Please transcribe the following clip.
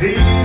Peace.